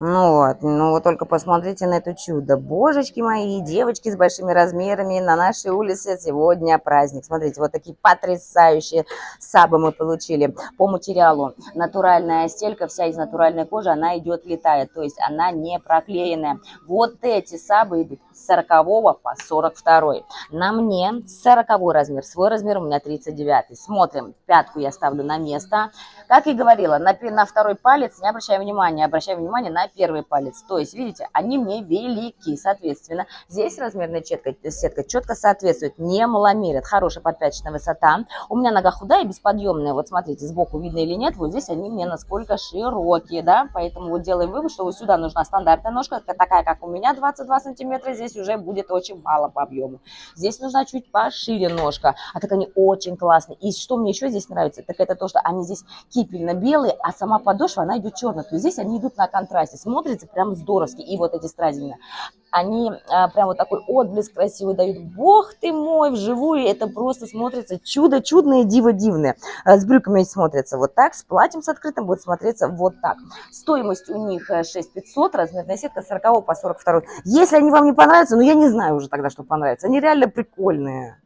Ну вот, ну вот только посмотрите на это чудо. Божечки мои, девочки с большими размерами, на нашей улице сегодня праздник. Смотрите, вот такие потрясающие сабы мы получили по материалу. Натуральная стелька, вся из натуральной кожи, она идет летает, то есть она не проклеенная. Вот эти сабы идут с 40 по 42. На мне 40 размер, свой размер у меня 39. Смотрим, пятку я ставлю на место. Как и говорила, на, на второй палец не обращаю внимания, обращаю внимание на первый палец. То есть, видите, они мне велики, соответственно. Здесь размерная сетка, сетка четко соответствует, не маломерит. Хорошая подпяточная высота. У меня нога худая и бесподъемная. Вот смотрите, сбоку видно или нет, вот здесь они мне насколько широкие, да. Поэтому вот делаем вывод, что вот сюда нужна стандартная ножка, такая, как у меня, 22 сантиметра. Здесь уже будет очень мало по объему. Здесь нужна чуть пошире ножка. А так они очень классные. И что мне еще здесь нравится, так это то, что они здесь кипельно-белые, а сама подошва, она идет черная. То есть здесь они идут на контрасте смотрится прям здоровски. И вот эти стразины, они а, прям вот такой отблеск красивый дают. Бог ты мой, вживую это просто смотрится чудо чудное, диво дивное. А, с брюками смотрится вот так, с платьем с открытым будет смотреться вот так. Стоимость у них 6500, э, размерная сетка 40 по 42. Если они вам не понравятся, ну я не знаю уже тогда, что понравится. Они реально прикольные.